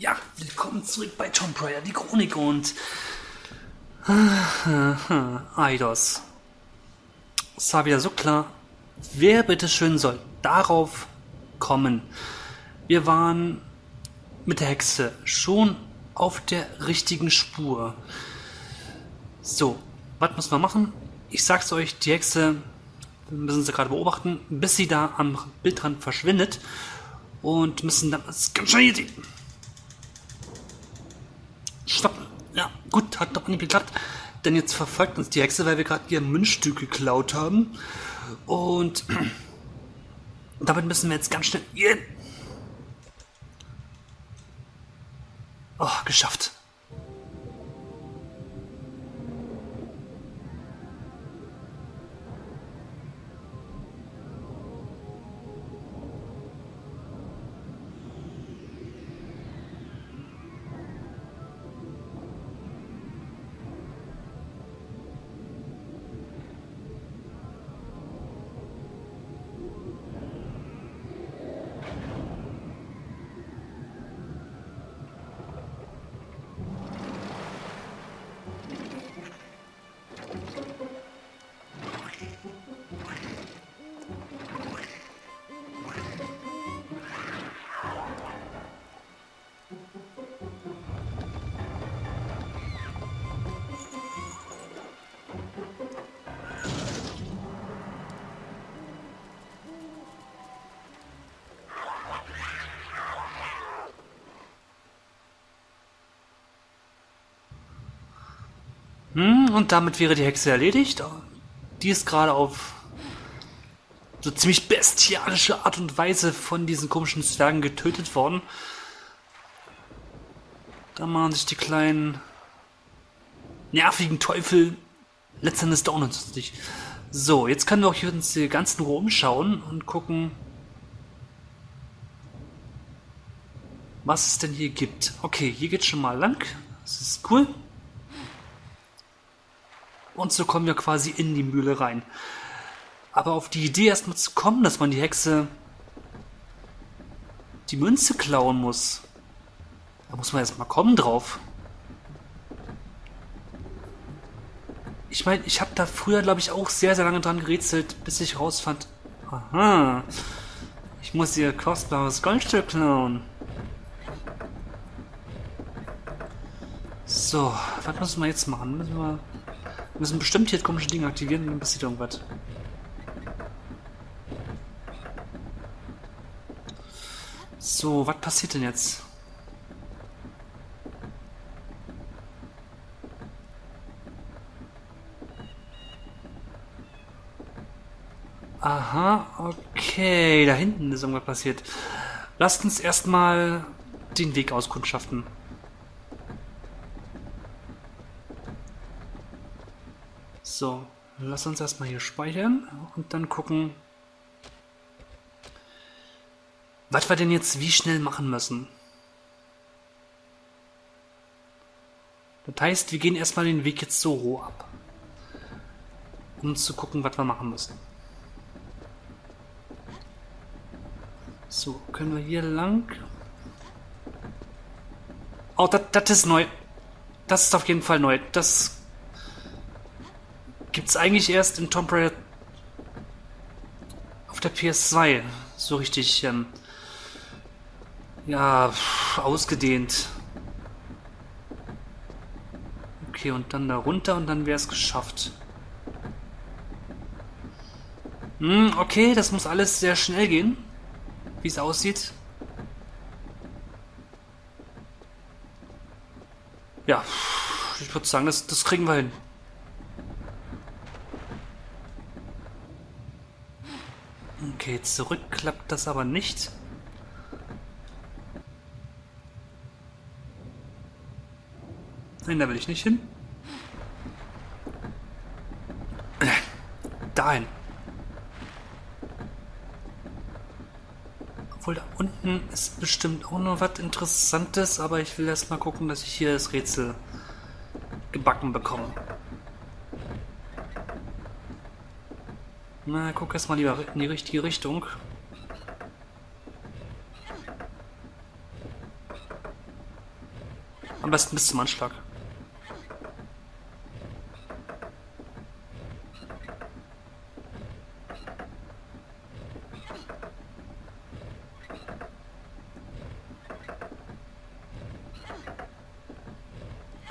Ja, willkommen zurück bei Tomb Raider, die Chronik und Eidos. Es war wieder so klar, wer bitteschön soll darauf kommen. Wir waren mit der Hexe schon auf der richtigen Spur. So, was müssen wir machen? Ich sag's euch, die Hexe, wir müssen sie gerade beobachten, bis sie da am Bildrand verschwindet und müssen dann ganz schnell sehen. Stopp. Ja, gut, hat doch nicht geklappt. Denn jetzt verfolgt uns die Hexe, weil wir gerade ihr Münzstück geklaut haben. Und damit müssen wir jetzt ganz schnell. Oh, geschafft. Und damit wäre die Hexe erledigt. Die ist gerade auf so ziemlich bestialische Art und Weise von diesen komischen Zwergen getötet worden. Da machen sich die kleinen nervigen Teufel letztendlich doch nicht. So, jetzt können wir auch hier uns die ganzen Ruhe umschauen und gucken, was es denn hier gibt. Okay, hier geht schon mal lang. Das ist cool. Und so kommen wir quasi in die Mühle rein. Aber auf die Idee erstmal zu kommen, dass man die Hexe die Münze klauen muss, da muss man erstmal kommen drauf. Ich meine, ich habe da früher, glaube ich, auch sehr, sehr lange dran gerätselt, bis ich rausfand, aha, ich muss ihr kostbares Goldstück klauen. So, was müssen wir jetzt machen? Müssen wir wir müssen bestimmt hier komische Dinge aktivieren, dann passiert irgendwas. So, was passiert denn jetzt? Aha, okay, da hinten ist irgendwas passiert. Lasst uns erstmal den Weg auskundschaften. So, lass uns erstmal hier speichern und dann gucken, was wir denn jetzt wie schnell machen müssen. Das heißt, wir gehen erstmal den Weg jetzt so roh ab, um zu gucken, was wir machen müssen. So, können wir hier lang? Oh, das ist neu. Das ist auf jeden Fall neu. Das Gibt es eigentlich erst in Tomb Raider auf der PS2 so richtig ähm, ja ausgedehnt. Okay, und dann da runter und dann wäre es geschafft. Hm, okay, das muss alles sehr schnell gehen, wie es aussieht. Ja, ich würde sagen, das, das kriegen wir hin. Okay, zurück klappt das aber nicht. Nein, da will ich nicht hin. Dahin. Obwohl da unten ist bestimmt auch noch was Interessantes, aber ich will erst mal gucken, dass ich hier das Rätsel gebacken bekomme. Na, guck erst mal lieber in die richtige Richtung. Am besten bis zum Anschlag.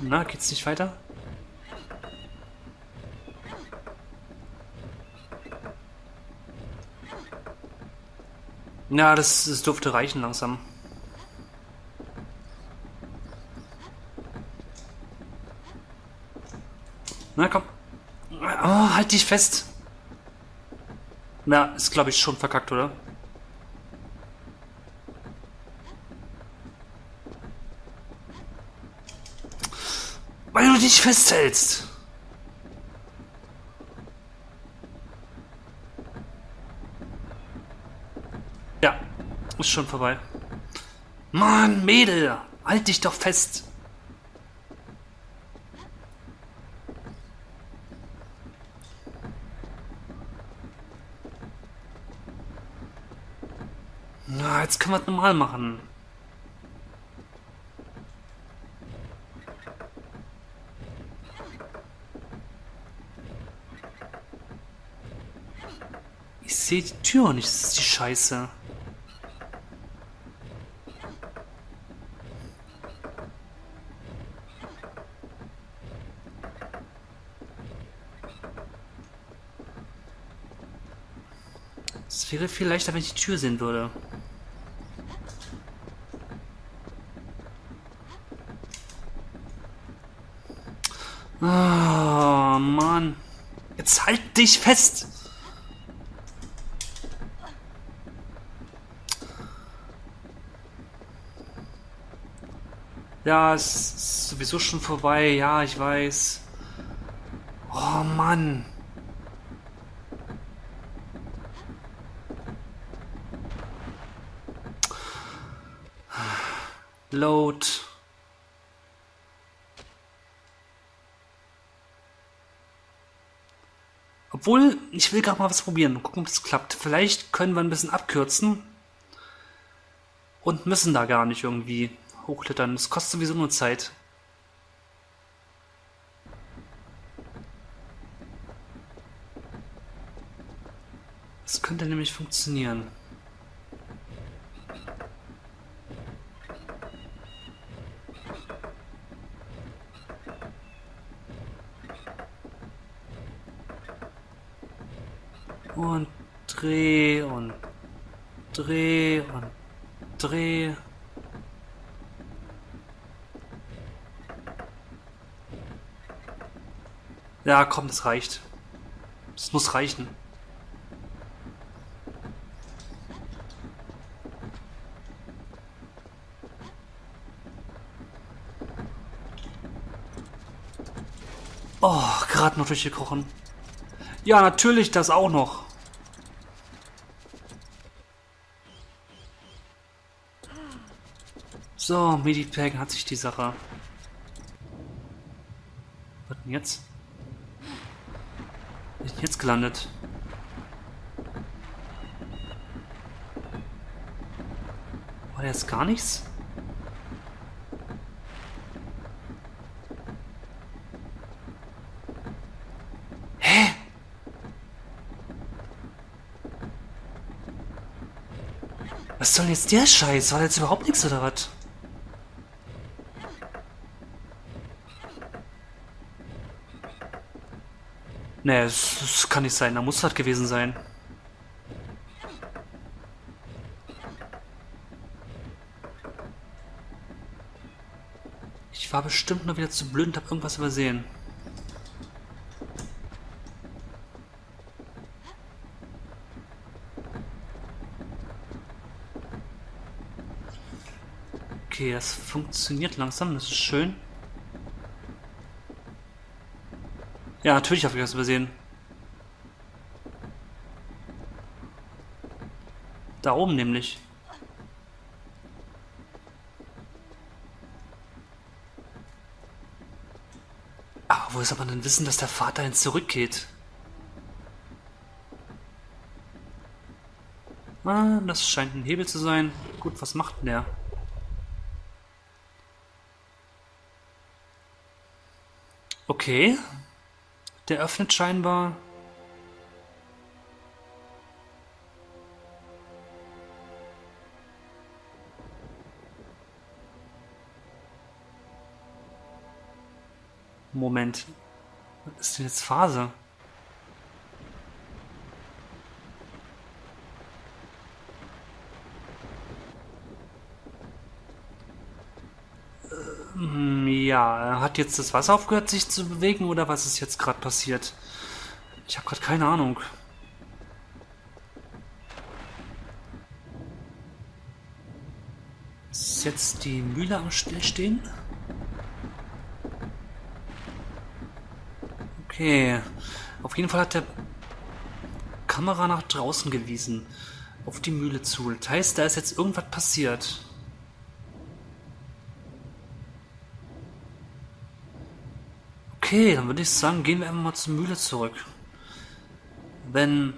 Na, geht's nicht weiter? Ja, das, das dürfte reichen langsam. Na komm. Oh, halt dich fest. Na, ist glaube ich schon verkackt, oder? Weil du dich festhältst. Ja, ist schon vorbei. Mann, Mädel, halt dich doch fest. Na, jetzt können wir es normal machen. Ich sehe die Tür nicht, das ist die Scheiße. Es wäre viel leichter, wenn ich die Tür sehen würde. Oh, Mann. Jetzt halt dich fest. Ja, es ist sowieso schon vorbei. Ja, ich weiß. Oh, Mann. Load. Obwohl, ich will gerade mal was probieren. Gucken, ob das klappt. Vielleicht können wir ein bisschen abkürzen. Und müssen da gar nicht irgendwie hochklettern. Das kostet sowieso nur Zeit. Das könnte nämlich funktionieren. Und dreh und dreh und dreh. Ja, komm, das reicht. Das muss reichen. Oh, gerade noch durchgekrochen. Ja, natürlich das auch noch. So, Medipack hat sich die Sache. Was denn jetzt? Wo ist denn jetzt gelandet? War jetzt gar nichts? Hä? Was soll denn jetzt der Scheiß? War jetzt überhaupt nichts oder was? Nee, das, das kann nicht sein. Da muss das gewesen sein. Ich war bestimmt nur wieder zu blöd und hab irgendwas übersehen. Okay, das funktioniert langsam, das ist schön. Ja, natürlich habe ich das übersehen. Da oben nämlich. Aber woher soll man denn wissen, dass der Vater hin zurückgeht? Ah, das scheint ein Hebel zu sein. Gut, was macht denn der? Okay. Der öffnet scheinbar. Moment. Was ist denn jetzt Phase? Ähm, ja, hat jetzt das Wasser aufgehört, sich zu bewegen oder was ist jetzt gerade passiert? Ich habe gerade keine Ahnung. Ist jetzt die Mühle am Stillstehen? Okay. Auf jeden Fall hat der Kamera nach draußen gewiesen. Auf die Mühle zu. Das heißt, da ist jetzt irgendwas passiert. Okay, dann würde ich sagen, gehen wir einfach mal zur Mühle zurück. Wenn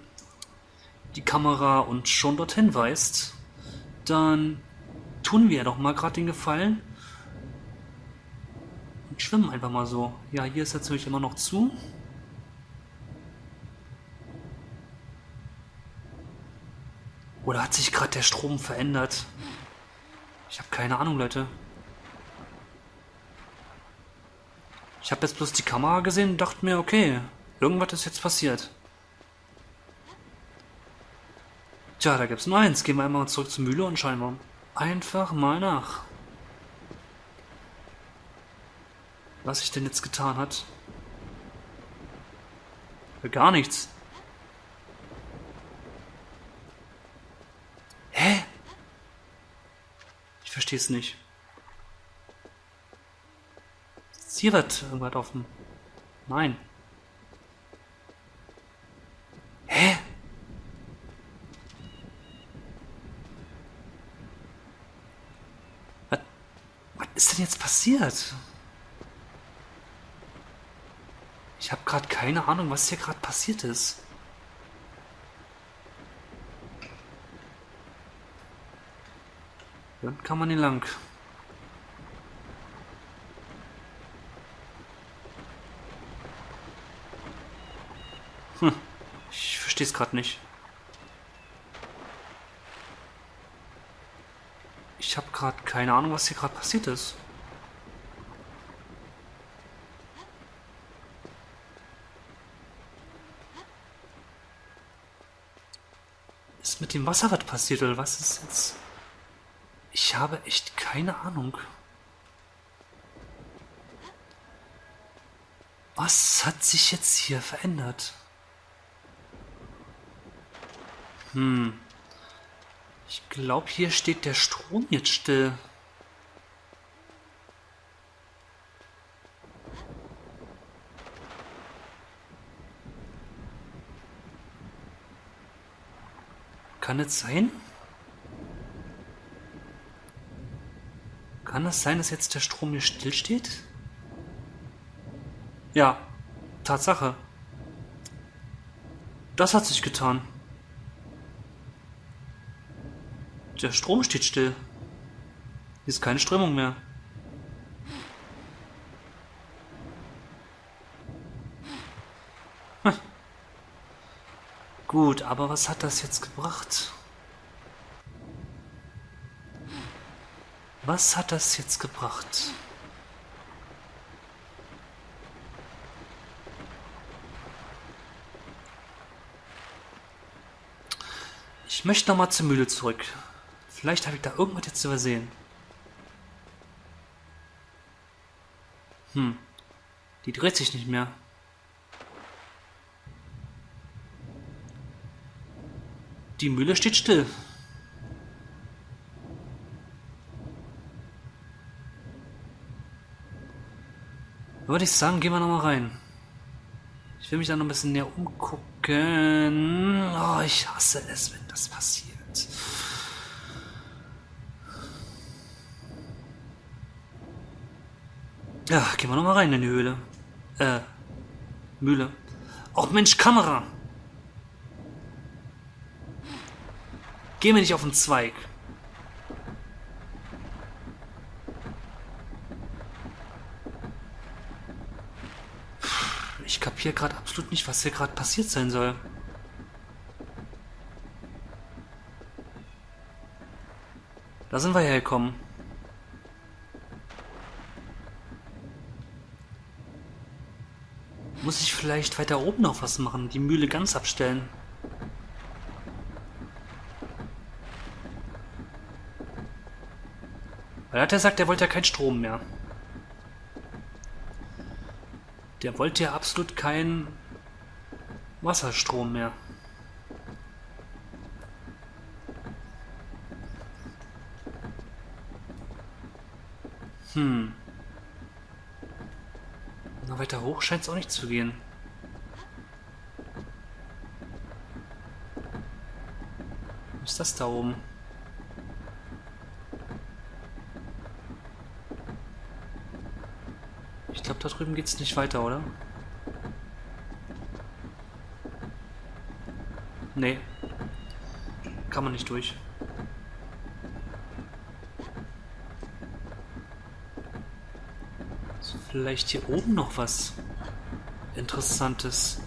die Kamera uns schon dorthin weist, dann tun wir doch mal gerade den Gefallen und schwimmen einfach mal so. Ja, hier ist natürlich immer noch zu. Oder hat sich gerade der Strom verändert? Ich habe keine Ahnung, Leute. Ich habe jetzt bloß die Kamera gesehen und dachte mir, okay, irgendwas ist jetzt passiert. Tja, da gibt's nur eins. Gehen wir einmal zurück zur Mühle und schauen wir einfach mal nach. Was sich denn jetzt getan hat. Gar nichts. Hä? Ich verstehe es nicht. Hier wird irgendwas offen. Nein. Hä? Was, was ist denn jetzt passiert? Ich habe gerade keine Ahnung, was hier gerade passiert ist. Dann kann man hier lang. Hm. Ich verstehe es gerade nicht. Ich habe gerade keine Ahnung, was hier gerade passiert ist. Ist mit dem Wasser was passiert oder was ist jetzt? Ich habe echt keine Ahnung. Was hat sich jetzt hier verändert? Hm. Ich glaube, hier steht der Strom jetzt still. Kann es sein? Kann es sein, dass jetzt der Strom hier stillsteht? Ja, Tatsache. Das hat sich getan. Der Strom steht still. Hier ist keine Strömung mehr. Hm. Gut, aber was hat das jetzt gebracht? Was hat das jetzt gebracht? Ich möchte nochmal zur Mühle zurück. Vielleicht habe ich da irgendwas jetzt übersehen. Hm. Die dreht sich nicht mehr. Die Mühle steht still. Würde ich sagen, gehen wir nochmal rein. Ich will mich da noch ein bisschen näher umgucken. Oh, ich hasse es, wenn das passiert. Ja, gehen wir nochmal rein in die Höhle. Äh, Mühle. Auch Mensch, Kamera! Geh mir nicht auf den Zweig. Ich kapiere gerade absolut nicht, was hier gerade passiert sein soll. Da sind wir hergekommen. Muss ich vielleicht weiter oben noch was machen? Die Mühle ganz abstellen? Weil er hat ja gesagt, er wollte ja keinen Strom mehr. Der wollte ja absolut keinen Wasserstrom mehr. Hm. Noch weiter hoch scheint es auch nicht zu gehen. Was ist das da oben? Ich glaube, da drüben geht es nicht weiter, oder? Nee. Kann man nicht durch. Vielleicht hier oben noch was Interessantes.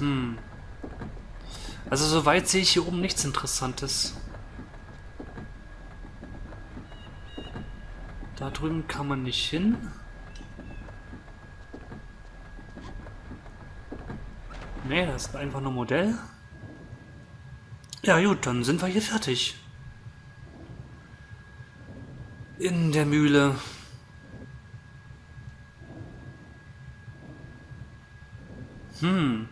Hm. Also soweit sehe ich hier oben nichts Interessantes. Da drüben kann man nicht hin. Nee, das ist einfach nur Modell. Ja gut, dann sind wir hier fertig. In der Mühle. Hm.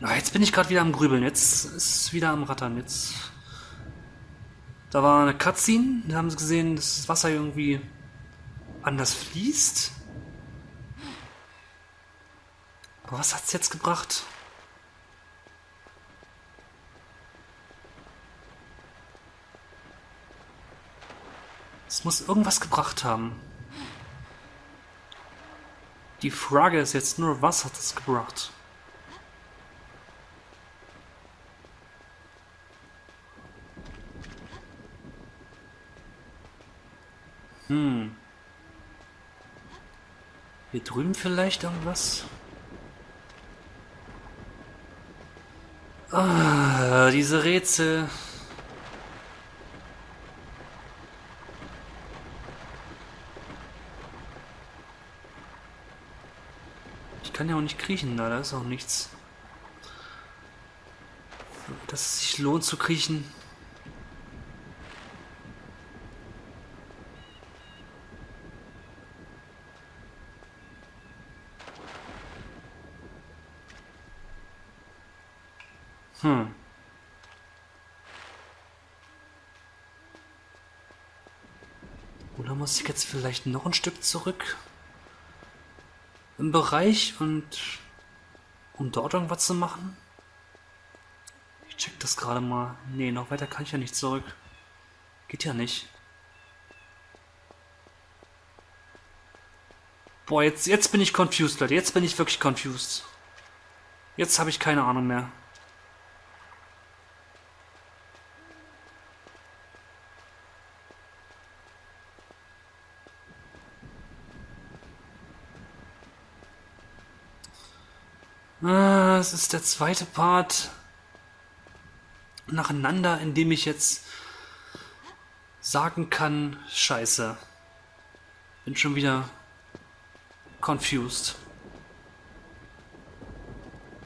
Ah, jetzt bin ich gerade wieder am Grübeln. Jetzt ist es wieder am Rattern. Jetzt. Da war eine Cutscene. Da haben sie gesehen, dass das Wasser irgendwie anders fließt. Aber was hat's jetzt gebracht? Es muss irgendwas gebracht haben. Die Frage ist jetzt nur, was hat es gebracht? Hm. Hier drüben vielleicht irgendwas? Ah, diese Rätsel. Ich kann ja auch nicht kriechen, da, da ist auch nichts. Dass es sich lohnt zu kriechen. Hm. Oder muss ich jetzt vielleicht noch ein Stück zurück im Bereich und um dort irgendwas zu machen? Ich check das gerade mal. Nee, noch weiter kann ich ja nicht zurück. Geht ja nicht. Boah, jetzt, jetzt bin ich confused, Leute. Jetzt bin ich wirklich confused. Jetzt habe ich keine Ahnung mehr. Ah, es ist der zweite Part nacheinander, in dem ich jetzt sagen kann, scheiße. Bin schon wieder confused.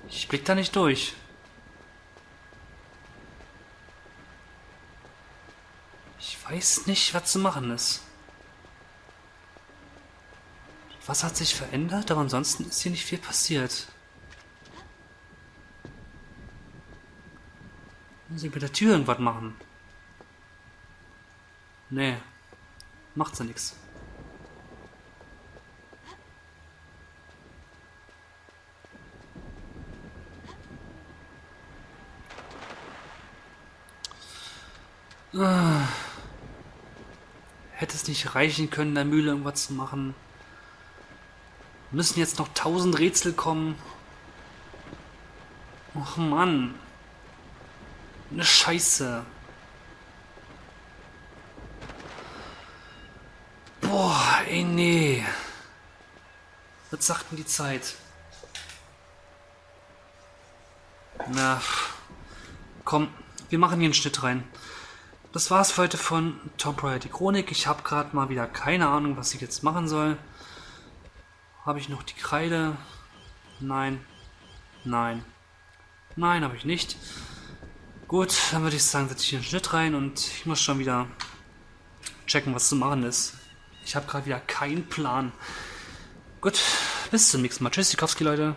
Ich blick da nicht durch. Ich weiß nicht, was zu machen ist. Was hat sich verändert, aber ansonsten ist hier nicht viel passiert. Muss ich mit der Tür irgendwas machen? Nee. Macht sie nix. Ah. Hätte es nicht reichen können, der Mühle irgendwas zu machen. Müssen jetzt noch tausend Rätsel kommen. Och Mann eine Scheiße. Boah, ey, nee. Was sagt denn die Zeit? Na, komm, wir machen hier einen Schnitt rein. Das war's für heute von Tomb Raider die Chronik. Ich habe gerade mal wieder keine Ahnung, was ich jetzt machen soll. Habe ich noch die Kreide? Nein. Nein. Nein, habe ich nicht. Gut, dann würde ich sagen, setze ich den Schnitt rein und ich muss schon wieder checken, was zu machen ist. Ich habe gerade wieder keinen Plan. Gut, bis zum nächsten Mal. Tschüss, Leute.